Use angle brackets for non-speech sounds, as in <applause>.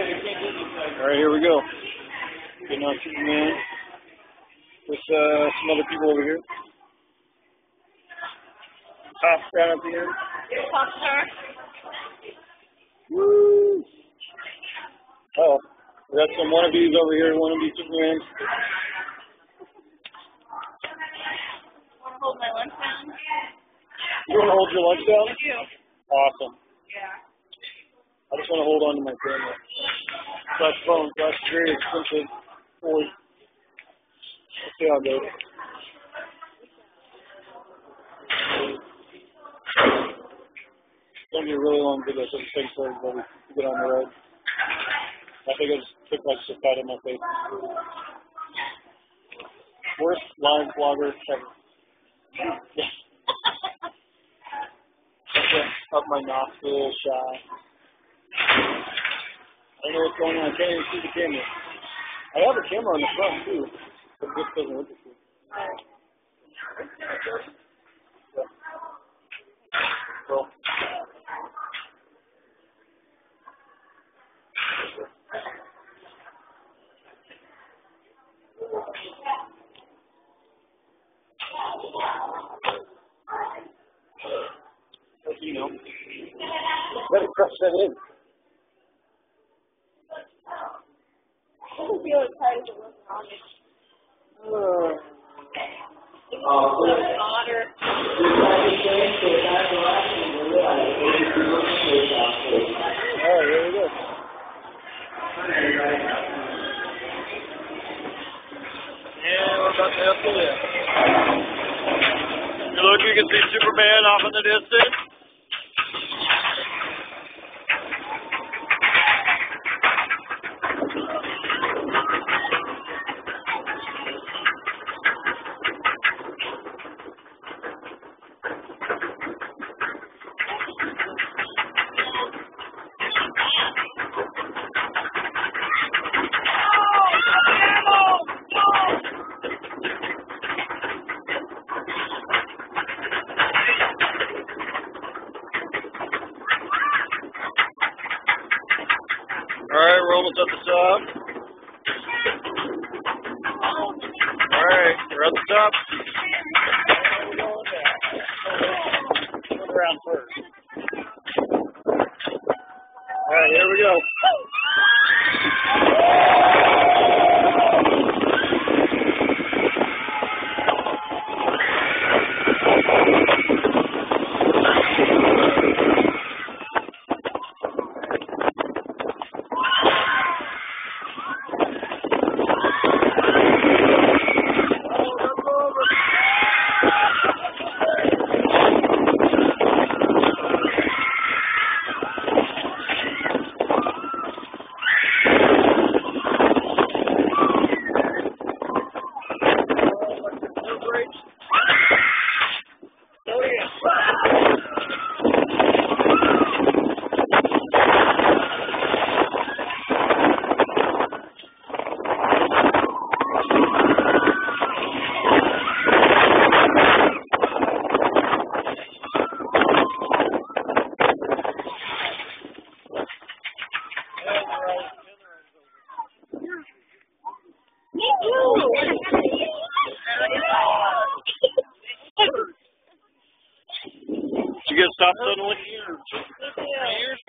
All right, here we go. Getting on Superman with uh, some other people over here. Top down at the end. Woo! Oh, we got some wannabes over here, wannabe Superman. Want to hold my lunch down? You want to hold your lunch down? I do. Awesome. Yeah. I just want to hold on to my camera. That's phone. That's very expensive. It goes. It's going to be a really long video, so take for everybody to get on the road. I think I just took like shit out of my face. Worst live vlogger ever. <laughs> Up my nostril, shy. Don't know what's going on. I can't even see the camera. I have a camera on the front too, but this doesn't look good. Yeah. Well, you know? Press that in. Feel as it was. Uh, It to have. You look, you can see Superman off in the distance. All right, we're almost at the top. All right, we're at the top. Turn around first. All right, here we go. Did you get stopped suddenly? Too.